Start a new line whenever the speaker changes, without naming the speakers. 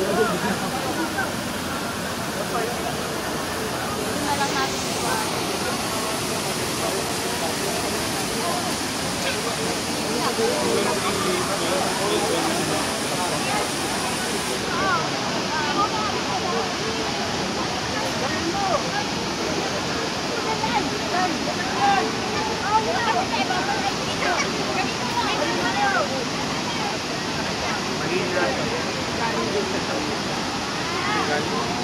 na lang natin iwan.
Bye.